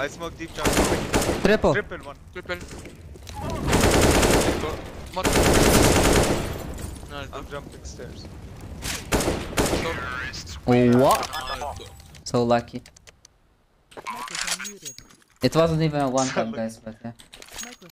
I smoke deep jungle. Triple. Triple one. Triple. Go. I'm jumping stairs. What? So lucky. It wasn't even a one time, guys, but yeah.